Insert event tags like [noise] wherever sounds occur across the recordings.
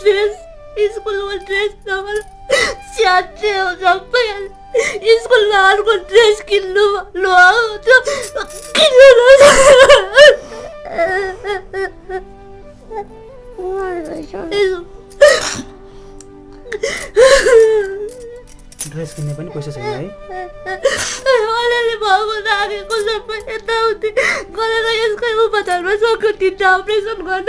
Dress स्कुलको dress नभएर स्याहार्ने हो सबै स्कुलमा अर्को ड्रेस किन्नु भन्नु किन्नु ड्रेस किन्ने पनि पैसा छैन है अलिअलि भएको राखेको सबै यताउति गरेर यसकै उपचारमा सक्यो तिनवटा अपरेसन गर्न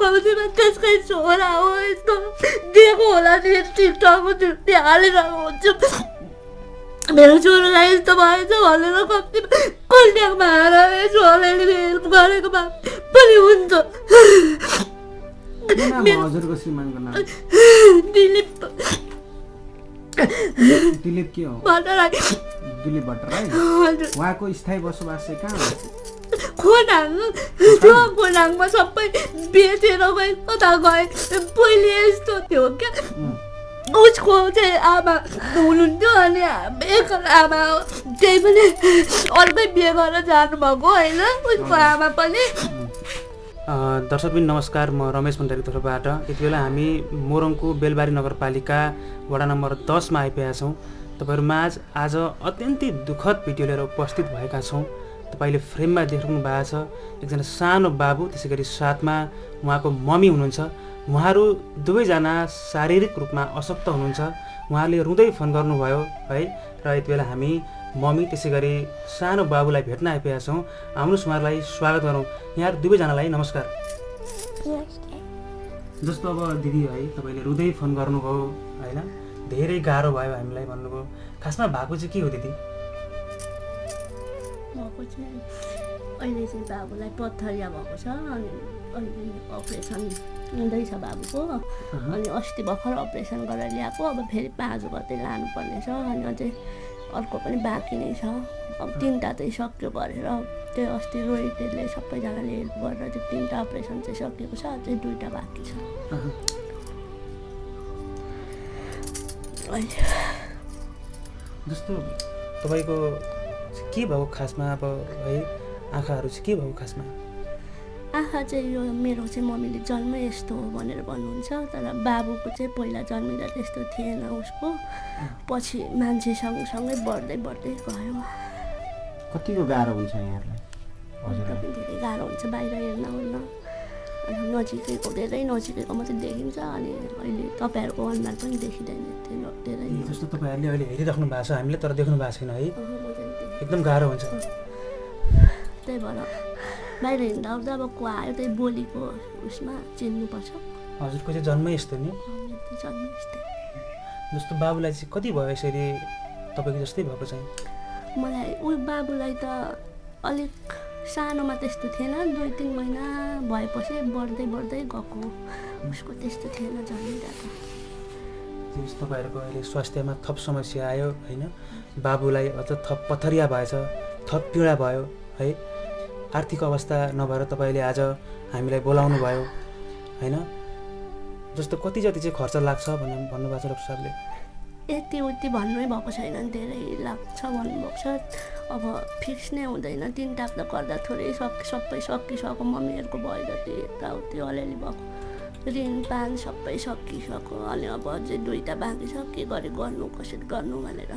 कम्तीमा त्यसकै छोरा हो यस्तो दिएको होला नि टिकटकको त्यो हालिरहेको हुन्छ मेरो छोरालाई यस्तो भएछ भनेर कम्तीमा कन्याकमा आएर छोराले हेल्प गरेको भए पनि हुन्छ दिलीप दिलीप के हो भट्टराई दिलीप भट्टराई उहाँको स्थायी बसोबास चाहिँ कहाँ खोनाङ त्यो खोनाङमा सबै बेचेर गए कता गए पहिले यस्तो थियो क्या उसको चाहिँ आमा हुनुहुन्थ्यो अनि एक आमा त्यही पनि अर्कै बिहे गरेर जानुभएको होइन उसको आमा पनि दर्शकबिन नमस्कार म रमेश भण्डारीको तर्फबाट यति बेला हामी मोरङको बेलबारी नगरपालिका वडा नम्बर दसमा आइपुगेका छौँ तपाईँहरूमा आज अत्यन्तै दुःखद भिडियो लिएर उपस्थित भएका छौँ तपाईँले फ्रेममा देख्नु भएको छ। एकजना सानो बाबु त्यसै गरी साथमा उहाँको मम्मी हुनुहुन्छ। उहाँहरू दुवैजना शारीरिक रूपमा अशक्त हुनुहुन्छ। उहाँले रुँदै फोन गर्नुभयो है र यति बेला हामी मम्मी त्यसै गरी सानो बाबुलाई भेट्न आइपुगेका छौँ। हाम्रो उहाँहरूलाई स्वागत गरौँ। यहाँहरू दुवैजनालाई नमस्कार। जस्तो अब दिदी है तपाईँले रुँदै फोन गर्नुभयो होइन? धेरै गाह्रो भयो हामीलाई भन्नुभयो। खासमा भएको चाहिँ के हो दिदी? भएको चाहिँ अहिले चाहिँ बाबुलाई पत्थरिया भएको छ अनि अहिले अपरेसन हुँदैछ बाबुको। अनि अस्ति भर्खर अपरेसन गरेर ल्याएको अब फेरि पाँच गते लानुपर्ने छ अनि अझै अर्को पनि बाँकी नै छ। अब तिनवटा चाहिँ सक्यो गरेर त्यो अस्ति रोहितले सबैजनाले हेल्प गरेर त्यो तिनवटा अपरेसन चाहिँ सकिएको छ अझै दुइटा बाँकी छ। जस्तो तपाईँको के भएको खासमा? अब है आँखाहरू चाहिँ के भएको खासमा? आँखा चाहिँ यो मेरो चाहिँ मम्मीले जन्मै यस्तो हो भनेर भन्नुहुन्छ तर बाबुको चाहिँ पहिला जन्मिँदा त्यस्तो थिएन उसको। पछि मान्छे सँगसँगै बढ्दै बढ्दै गयो। कतिको गाह्रो हुन्छ यहाँहरूलाई? अन्त हजुर। पनि धेरै गाह्रो हुन्छ बाहिर हेर्न ओर्न। अनि नजिकैको धेरै नजिकैको मात्रै देखिन्छ अनि अहिले तपाईँहरूको अनुहार पनि देखिँदैन त्यो धेरै। जस्तो तपाईँहरूले अहिले हेरिराख्नु भएको छ हामीले तर देख्नु भएको छैन है। एकदम गाह्रो हुन्छ। त्यही भएर बाहिर हिँड्दा ओर्दा अब को आयो त्यही बोलीको उसमा चिन्नुपर्छ। हजुरको चाहिँ जन्मै यस्तो नि। जन्म यस्तै। जस्तो बाबुलाई चाहिँ कति भयो यसरी तपाईँको जस्तै भएको चाहिँ? मलाई ऊ बाबुलाई त अलिक सानोमा त्यस्तो थिएन दुई तिन महिना भएपछि बढ्दै बढ्दै गएको। उसको त्यस्तो थिएन जन्मिँदा जस्तो तपाईँहरूको अहिले स्वास्थ्यमा थप समस्या आयो होइन? बाबुलाई अझ थप पथरिया भएछ थप पीडा भयो है? आर्थिक अवस्था नभएर तपाईँले आज हामीलाई बोलाउनु भयो होइन? जस्तो कति जति चाहिँ खर्च लाग्छ भनेर भन्नुभएको छ डक्टर साहबले? यति उति भन्नै भएको छैन धेरै लाग्छ भन्नुभएको छ। अब फिक्स नै हुँदैन तिनवटा त गर्दा थोरै सक सबै सकिसक्यो मम्मीहरूको भयो जति यताउति अलिअलि भएको। ऋण पान सबै सकिसक्यो अनि अब अझै दुईवटा बाँकी छ के गरी गर्नु कसरी गर्नु भनेर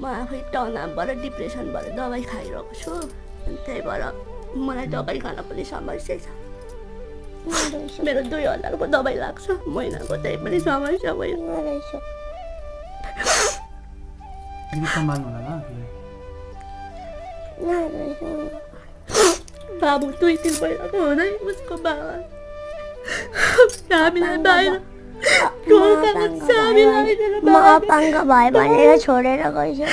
म आफै तनाव भएर डिप्रेसन भएर दबाई खाइरहेको छु। अनि त्यही भएर मलाई दबाई खान पनि समस्या छ। मेरो दुई हजारको दबाई लाग्छ महिनाको त्यही पनि समस्या भयो। बाबु दुई तिन महिनाको हुँदै उसको बाबा। हामीलाई बाहिर म अपाङ्ग भयो भनेर छोडेर गइसक्यो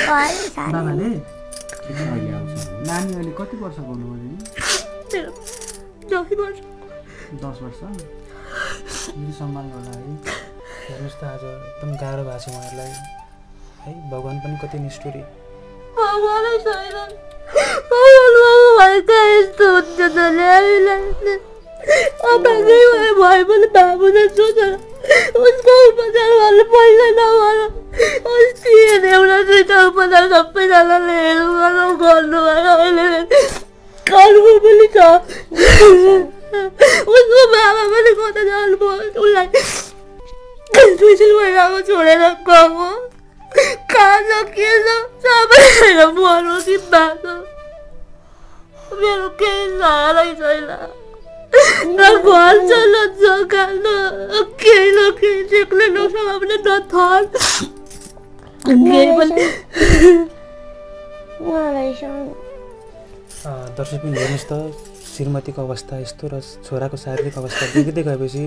नानी अहिले कति वर्षको हुनुभयो दस वर्ष सम्हाल्नु होला है हेर्नु हेर्नुहोस् त आज एकदम गाह्रो भएको छ उहाँहरूलाई है भगवान् पनि कति निष्ठुरी यस्तो हुन्छ त हामीलाई अभागै भए भए पनि बाबु न सोचेर उसको उपचार गर्नु पैसा नभएर अस्ति हेर्ने एउटा दुइटा उपचार सबैजनाले हेर्नु गर्नु गर्नुभयो अहिले घरको पनि छ उसको बाबा पनि कता जानुभयो उसलाई दुई तिन महिनामा छोडेर गएको कहाँ छ के छ सबै हेर मर्नु कि बाँच्नु मेरो केही सहारै छैन न घर छ न सँग दर्शक पनि हेर्नुहोस् त श्रीमतीको अवस्था यस्तो र छोराको शारीरिक अवस्था बिग्रिँदै गएपछि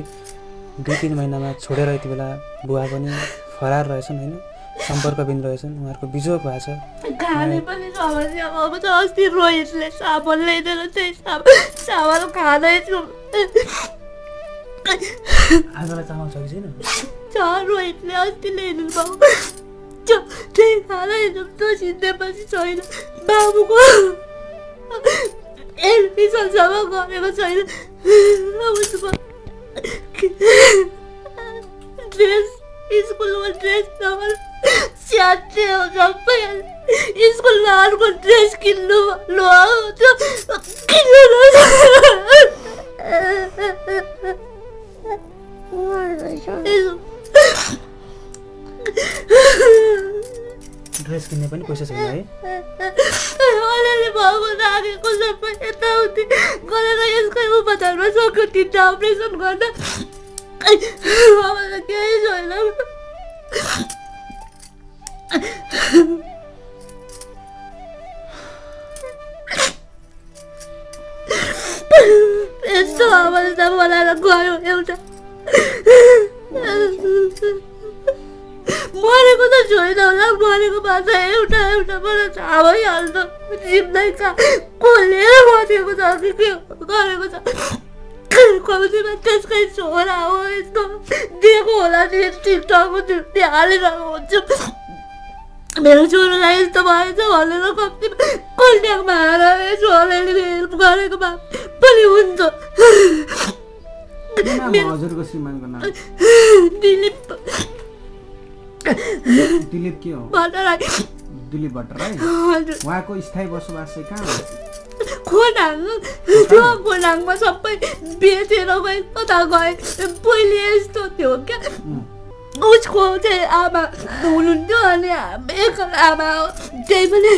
दुई तिन महिनामा छोडेर यति बेला बुवा पनि फरार रहेछन् होइन सम्पर्कबिन रहेछन् उहाँहरूको बिजोग भएको छ समस्या अब त अस्ति रोहितले साबुन ल्याइदिएर चाहिँ साब चामल खाँदैछु आजलाई चामल छ कि छैन छ रोहितले अस्ति ल्याइदिनु त्यो त्यही खाँदैछु त्यो छैन बाबुको एडमिसनसम्म गरेको छैन उसको ड्रेस स्कुलको ड्रेस नभएर च्याटे हो स्कुलमा अर्को ड्रेस किन्नु भन्नु हो। त्यो किन्नु उहाँलाई सँग ड्रेस किन्ने पनि पैसा छैन है अलिअलि भएको राखेको सबै यताउति गरेर यसकै उपचारमा सक्यो तिनवटा अपरेसन गर्न अब त केही छैन एउटा एउटाबाट थाहा भइहाल्छ जिउँदै का कसले बसेको छ कि के गरेको छ कम्तीमा त्यसकै छोरा हो यस्तो दिएको होला नि हालिरहेको हुन्छु मेरो छोरालाई यस्तो भएछ भनेर कम्तीमा कन्ट्याक्टमा आएर छोराले हेल्प गरेको भए पनि हुन्छ दिलीप। दिलीप के हो? दिलीप भट्टराई उहाँको स्थायी बसोबास चाहिँ कहाँ त्यो सबै बेचेर गए कता गए। पहिले यस्तो थियो क्या। उसको चाहिँ आमा हुनुहुन्थ्यो अनि एक आमा त्यही पनि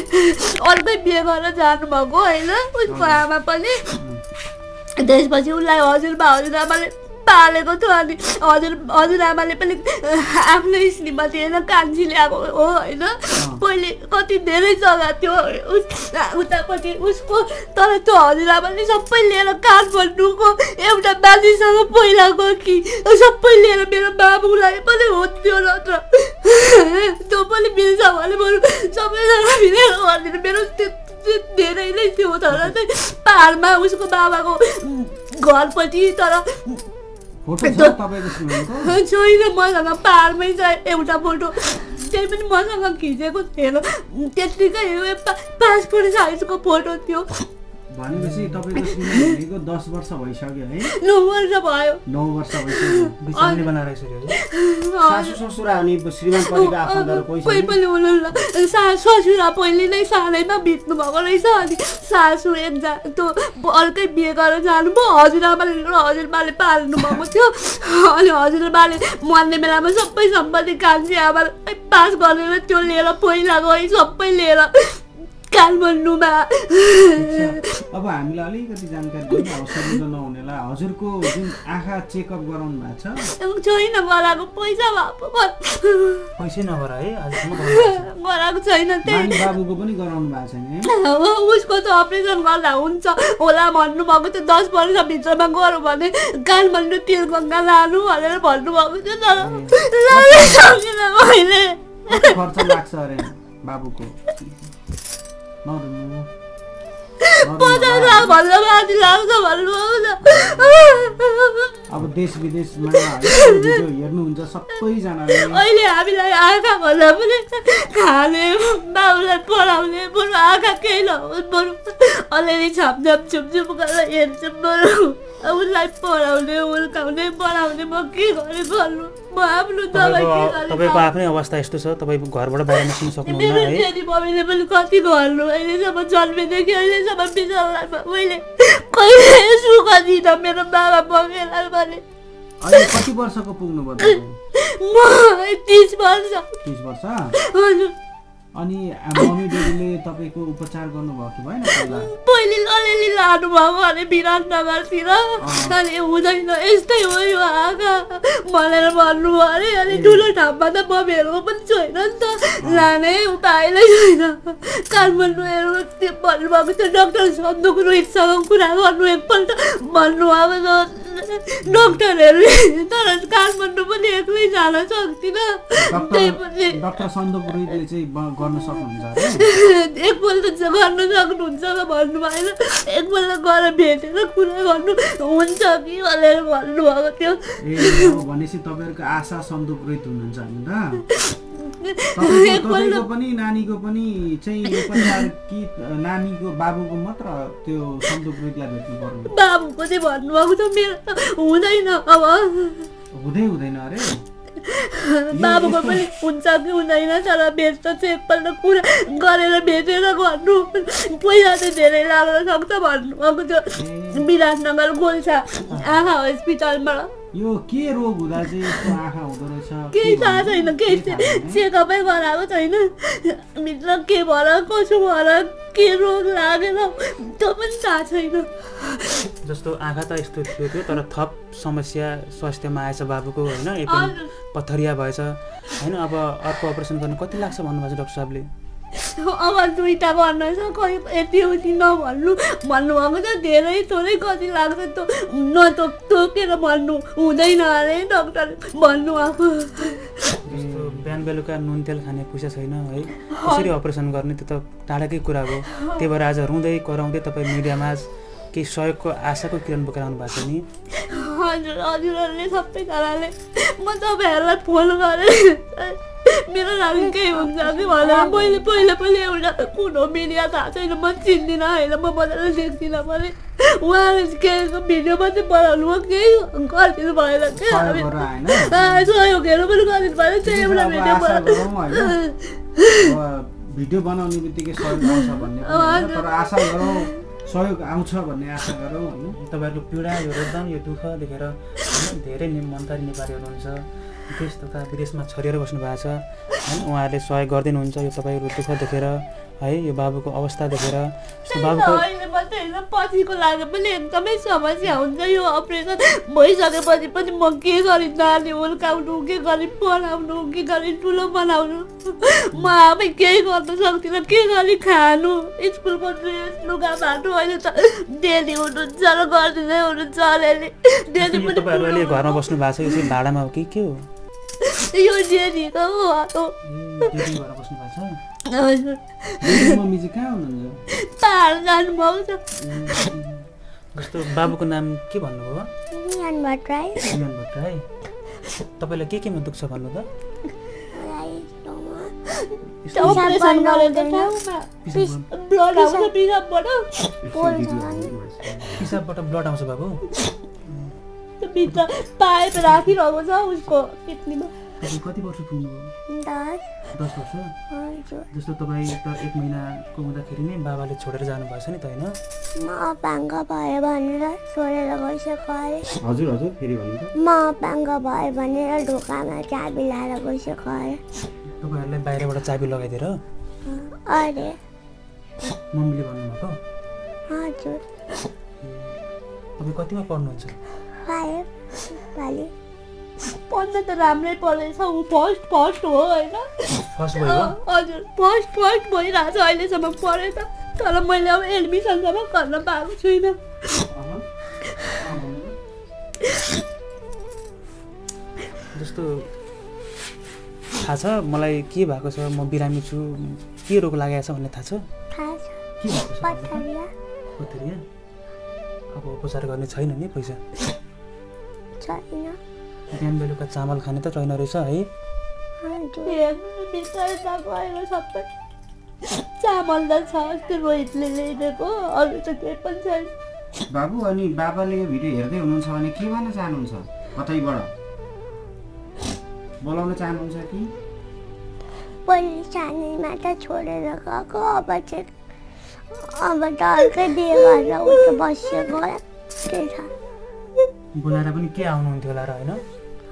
अर्कै बिहे गरेर जानुभएको होइन। उसको आमा पनि। त्यसपछि उसलाई हजुरबा हजुरआमाले पालेको थियो अनि हजुर हजुरआमाले पनि आफ्नै श्रीमती होइन कान्छी ल्याएको हो होइन? पहिले कति धेरै जग्गा थियो उस उतापट्टि उसको तर त्यो हजुरआमाले सबै लिएर काठमाडौँको एउटा बाजेसँग पहिला गयो कि सबै लिएर मेरो बाबुलाई पनि हुन्थ्यो नत्र। त्यो पनि मिल्छ भने बरु सबैजना मिलेर गरिदिनु मेरो त्यो त्यो धेरै नै थियो तर चाहिँ पाहाडमा उसको बाबाको घरपट्टि तर [laughs] छैन मसँग पाहाडमै छ एउटा फोटो। त्यही पनि मसँग खिचेको थिएन। त्यत्तिकै पासपोर्ट साइजको फोटो थियो। भनेपछि [laughs] तपाईँको भनेको दस वर्ष भइसक्यो है? [laughs] नौ वर्ष भयो। नौ वर्ष भइसक्यो। सासु ससुरा अनि [laughs] श्रीमान परिको आफन्तहरू कोही पनि हुनुहुन्न सा ससुरा पहिले नै सानैमा बित्नु भएको रहेछ अनि सासु एकजना त्यो अर्कै बिहे गरेर जानुभयो। हजुरआमाले हजुरबाले पाल्नु भएको थियो। अनि हजुरबाले मर्ने बेलामा सबै सम्पत्ति कान्छी आमालाई पास गरेर त्यो लिएर पहिला गए सबै लिएर। काठमाडौँमा अब हामीलाई अलिकति जानकारी सजिलो नहुनेलाई हजुरको जुन आँखा चेकअप गराउनु भएको छ। छैन गराएको पैसा भएको पैसै नगर है गराएको छैन त्यही। बाबुको पनि गराउनु भएको छैन उसको त अपरेसन गर्दा हुन्छ। होला भन्नुभएको थियो दस वर्षभित्रमा गरौँ भने काठमाडौँ तिलगङ्गा लानु भनेर भन्नुभएको थियो तर लानै सकिनँ मैले। कति खर्च लाग्छ अरे बाबुको? अब देश विदेशमा हेर्नुहुन्छ सबैजनाले अहिले हामीलाई आँखा भन्दा पनि खाने बाबुलाई पढाउने बरु आँखा केही नहोस् बरु अलिअलि छापझाप छुपछुप गरेर हेर्छु बरु उसलाई पढाउने हुर्काउने पढाउने म के गरेँ गर्नु म आफ्नो दबाई के तपाईँको गरेँ तपाईँको आफ्नै अवस्था यस्तो छ? तपाईँ घरबाट बाहिर निस्किन सक्नुहुन्न मेरो है? मम्मीले पनि कति गर्नु अहिलेसम्म जन्मेदेखि अहिलेसम्म मैले कहिले सुख दिइनँ मेरो बाबा मम्मीलाई भने अहिले कति वर्षको तपाईँ? [laughs] म तिस वर्ष। तिस वर्ष? हजुर। अनि मम्मी डेडीले तपाईँको उपचार गर्नुभयो कि भएन पहिला? अलिअलि लानुभएको अरे विराटनगरतिर अनि हुँदैन यस्तै हो यो आँखा भनेर भन्नुभयो अरे। अनि ठुलो ठाउँमा त मम्मीहरूको पनि छैन नि त लाने उपाय नै छैन काठमाडौँहरू भन्नुभएको थियो डक्टर सन्दुक रोहितसँग कुरा गर्नु एकपल्ट। भन्नुभएको छ डक्टरहरूले तर काठमाडौँ पनि एक्लै जान सक्दिनँ त्यही पछि डक्टर डक्टर सन्दोक रोहितले चाहिँ गर्न सक्नुहुन्छ एकपल्ट गर्न सक्नुहुन्छ र भन्नु भएन। एकपल्ट गएर भेटेर कुरा गर्नु हुन्छ कि भनेर भन्नुभएको थियो। भनेपछि तपाईँहरूको आशा सन्दोक रोहित हुनुहुन्छ नि त [laughs] तपाईँको पनि नानीको पनि चाहिँ कि नानीको बाबुको मात्र त्यो सन्दोक भेट्नु पर्यो बाबुको चाहिँ भन्नुभएको छ मेरो त हुँदैन अब। हुँदै हुँदैन अरे। [laughs] बाबुको पनि हुन्छ कि हुँदैन तर भेट्छ चाहिँ एकपल्ट कुरा गरेर भेटेर गर्नु पैसा चाहिँ धेरै लाग्न सक्छ भन्नुभएको थियो। विराटनगर गोल्छा आँखा हस्पिटलबाट यो के रोग हुँदा चाहिँ यस्तो आँखा हुँदो रहेछ केही के थाहा? छैन केही? चेकअपै गराएको छैन भित्र के भएर कसो भएर के रोग लागेर त्यो पनि थाहा छैन जस्तो आँखा त यस्तो थियो थियो तर थप समस्या स्वास्थ्यमा आएछ बाबुको होइन। पथरिया भएछ होइन अब अर्को अपरेसन गर्नु कति लाग्छ भन्नुभएको छ डक्टर साहबले अब दुइटा खै यति उति नभन्नु भन्नुभएको छ धेरै थोरै कति लाग्छ त्यो नतोक तोकेर भन्नु हुँदैन अरे डक्टर भन्नुभएको बिहान बेलुका नुन तेल खाने पैसा छैन है। [laughs] [laughs] कसरी अपरेसन गर्ने त्यो त टाढाकै कुरा हो। त्यही भएर आज रुँदै कराउँदै तपाईँ मिडियामा केही सहयोगको आशाको किरण बोकेर आउनु भएको छ नि। हजुर हजुरहरूले सबैजनाले म तपाईँहरूलाई फोन गरेर मेरो लागि केही हुन्छ कि भनेर मैले पहिला पहिला एउटा कुन हो मिडिया थाहा छैन म चिन्दिनँ होइन म मजाले देख्दिनँ भने उहाँले के भिडियो मात्रै बनाउनु भयो केही गरिदिनु भएन के सहयोग गरेर होइन? हामी सहयोगहरू पनि गरिदिनु भएन त्यही एउटा भिडियो भिडियो बनाउने बित्तिकै सहयोग आउँछ भन्ने पनि तर आशा गरौँ सहयोग आउँछ भन्ने आशा गरौँ होइन तपाईँहरूको पीडा यो रोदन यो दुःख देखेर धेरै मनकारी नेपालीहरू हुनुहुन्छ देश तथा विदेशमा छरिएर बस्नु भएको छ। होइन उहाँहरूले सहयोग गरिदिनुहुन्छ यो तपाईँहरू दुःख देखेर है यो बाबुको अवस्था देखेर। बाबुको पछिको लागि पनि एकदमै समस्या हुन्छ यो अपरेसन। भइसकेपछि पनि म के गरी नानी हुर्काउनु के गरी पढाउनु के गरी ठुलो बनाउनु? म आफै केही गर्न सक्दिनँ के गरी खानु? स्कुलको ड्रेस लुगा फाटो अहिले त डेली हुनुहुन्छ र गरिदिँदै हुनुहुन्छ अलिअलि। डेली पनि घरमा बस्नु भएको छ यो चाहिँ भाडामा हो कि के हो? यो डेलीको हो ए, दिदी घरमा बस्नु भएको छ हजुर दिदी मम्मी चाहिँ कहाँ हुनुहुन्छ पाहाड जानुभएको छ जस्तो बाबुको नाम के भन्नुभयो भट्टराई भट्टराई तपाईँलाई के केमा दुख्छ भन्नु त अपरेसन गरेको ठाउँमा ब्लड आउँछ पिसाबबाट ब्लड आउँछ बाबु भित्र पाइप राखिरहेको छ उसको किडनीमा तपाईँ कति वर्ष पुग्नुभयो? दस। वर्ष? जस्तो तपाईँ त एक महिनाको हुँदाखेरि नै बाबाले छोडेर जानुभएको छ नि त होइन? म अपाङ्ग भयो भनेर छोडेर गइसक्यो अरे। हजुर हजुर फेरि भन्नु त। म अपाङ्ग भयो भनेर ढोकामा चाबी लाएर गइसक्यो अरे। तपाईँहरूलाई बाहिरबाट चाबी लगाइदिएर? अरे। मम्मीले भन्नुभएको? हजुर। तपाईँ कतिमा पढ्नुहुन्छ? फाइभ। पढ्न त राम्रै पढेछ ऊ फर्स्ट फर्स्ट हो होइन। फर्स्ट भयो? अँ, हजुर फर्स्ट फर्स्ट भइरहेको छ अहिलेसम्म पढे त तर मैले अब एडमिसनसम्म गर्न पाएको छुइनँ। जस्तो थाहा छ मलाई के भएको छ? म बिरामी छु के रोग लागेको छ भन्ने थाहा छ? अब उपचार गर्ने छैन नि पैसा। छैन। बिहान बेलुका चामल खाने त छैन रहेछ है। त चामल त छ अस्ति रोहितले ल्याइदिएको अरू चाहिँ केही पनि छैन। बाबु अनि बाबाले यो भिडियो हेर्दै हुनुहुन्छ भने के भन्न चाहनुहुन्छ? कतैबाट? बोलाउन चाहनुहुन्छ कि? पहिले सानैमा त छोडेर गएको अब चाहिँ अब त अर्कै बिहे गरेर त छ? बोलाएर पनि के आउनुहुन्थ्यो होला र होइन?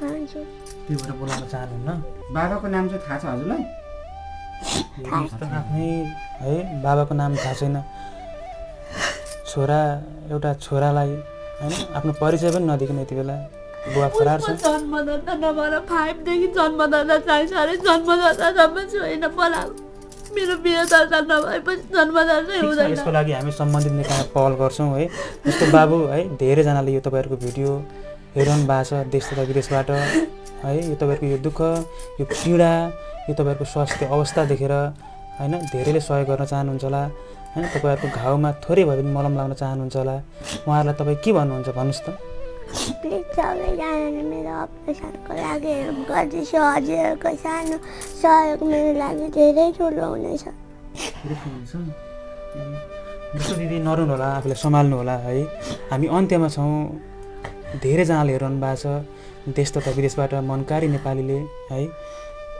हजुर त्यो भएर बोलाउन चाहनुहुन्न। बाबाको नाम चाहिँ थाहा छ हजुरलाई? आफ्नै है बाबाको नाम थाहा छैन। छोरा एउटा छोरालाई होइन आफ्नो परिचय पनि नदिकन यति बेला बुवा फरार छ। जन्मदाता नभएर फाइभदेखि जन्मदाता चाहिन्छ अरे जन्मदातासम्म छैन बोलाएको मेरो बिहे दर्ता नभएपछि जन्मदाता हुँदैन। यसको लागि हामी सम्बन्धित निकायमा पहल गर्छौँ है। जस्तो बाबु है धेरैजनाले यो तपाईँहरूको भिडियो हेरिरहनु भएको छ देश तथा विदेशबाट। है यो तपाईँहरूको यो दुःख यो पीडा यो तपाईँहरूको स्वास्थ्य अवस्था देखेर होइन धेरैले सहयोग गर्न चाहनुहुन्छ होला। होइन तपाईँहरूको घाउमा थोरै भए पनि मलम लाउन चाहनुहुन्छ होला। उहाँहरूलाई तपाईँ के भन्नुहुन्छ भन्नुहोस् त। प्लिज सबैजनाले मेरो अपरेसनको लागि हेल्प गर्दैछु। हजुरहरूको सानो सहयोग मेरो लागि धेरै ठुलो हुनेछ। दिदी नरुनु होला आफूलाई सम्हाल्नु होला है। हामी अन्त्यमा छौँ। धेरैजनाले हेरिरहनु भएको छ। देश तथा विदेशबाट मनकारी नेपालीले है?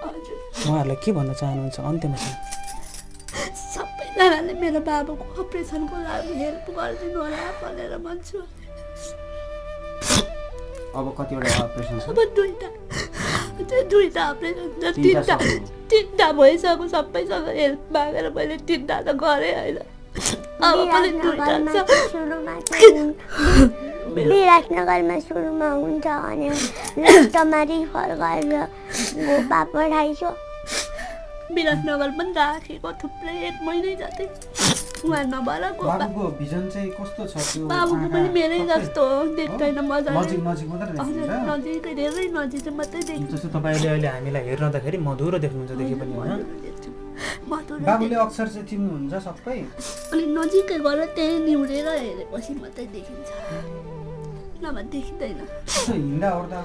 हजुर। उहाँहरूलाई के भन्न चाहनुहुन्छ? अन्त्यमा सबैजनाले मेरो बाबुको अपरेसनको लागि हेल्प गरिदिनु होला भनेर भन्छु। अब कतिवटा अपरेसन अब दुईवटा। त्यो दुईवटा अपरेसन तिनवटा तिनवटा भइसक्यो सबैसँग हेल्प मागेर मैले तिनवटा त गरेँ होइन। अब पनि दुईवटा विराटनगरमा सुरुमा चाहिँ हुन्छ अनि लास्टमा रिफर गरेर गोपा पठाइछु विराटनगर पनि राखेको थुप्रै एक महिनै जति उहाँ नभएर बाबुको भिजन चाहिँ कस्तो छ त्यो बाबुको पनि मेरै जस्तो हो, देख्दैन हो? मजाले नजिक धेरै नजिक मात्रै देख्छु जस्तो तपाईँले अहिले हामीलाई हेरिरहँदाखेरि मधुरो देख्नुहुन्छ देखि पनि होइन मधुरो बाबुले अक्षर चाहिँ चिन्नुहुन्छ सबै अनि नजिकै गएर त्यही निहुरेर हेरेपछि मात्रै देखिन्छ नभए देखिँदैन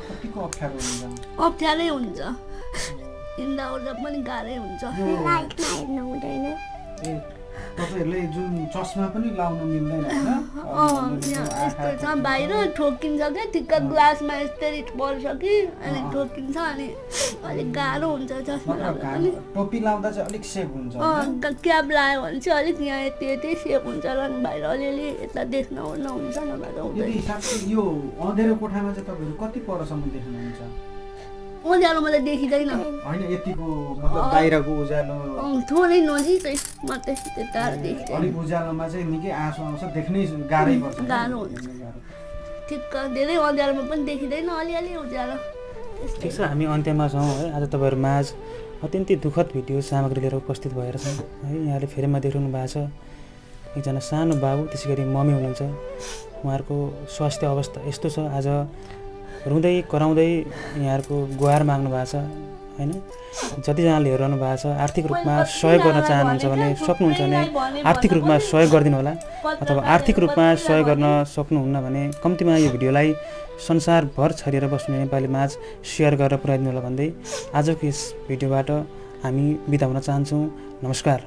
कतिको अप्ठ्यारो हुन्छ अप्ठ्यारै हुन्छ हिँड्दा ओर्दा पनि गाह्रै हुन्छ तपाईँहरूले जुन चस्मा पनि लाउन मिल्दैन होइन? बाहिर ठोकिन्छ क्या ठिक्क ग्लासमा यस्तरी पर्छ कि अनि ठोकिन्छ अनि अलिक गाह्रो हुन्छ चस्मा टोपी लाउँदा चाहिँ अलिक सेफ हुन्छ क्याब लगायो भने चाहिँ अलिक यहाँ यति यति सेप हुन्छ र बाहिर अलिअलि यता देख्न ओर्न हुन्छ नभए यो अँधेरो कोठामा चाहिँ तपाईँहरू कति परसम्म देख्नुहुन्छ? उज्यालोमा त देखिँदैन। होइन यतिको मतलब बाहिरको उज्यालो थोरै नजिकै मात्रै त्यो टाढो देखिँदैन अलिक उज्यालोमा चाहिँ निकै आँसु आउँछ देख्नै गाह्रै पर्छ? गाह्रो हुन्छ। ठिक्क धेरै अँध्यारोमा पनि देखिँदैन अलिअलि उज्यालो। ठिक छ हामी अन्त्यमा छौँ है। आज तपाईँहरू माझ अत्यन्तै दुःखद भिडियो सामग्री लिएर उपस्थित भएर छौँ है। यहाँले फेरिमा देखिरहनु भएको छ। एकजना सानो बाबु त्यसै गरी मम्मी हुनुहुन्छ। उहाँहरूको स्वास्थ्य अवस्था यस्तो छ। आज रुँदै कराउँदै यहाँहरूको गुहार माग्नु भएको छ होइन? जतिजनाले हेरिरहनु भएको छ आर्थिक रूपमा सहयोग गर्न चाहनुहुन्छ भने सक्नुहुन्छ भने आर्थिक रूपमा सहयोग गरिदिनु होला अथवा आर्थिक रूपमा सहयोग गर्न सक्नुहुन्न भने कम्तीमा यो भिडियोलाई संसारभर छरिएर बस्ने नेपाली माझ सेयर गरेर पुऱ्याइदिनु होला भन्दै आजको यस भिडियोबाट हामी बिदा हुन चाहन्छौँ। नमस्कार।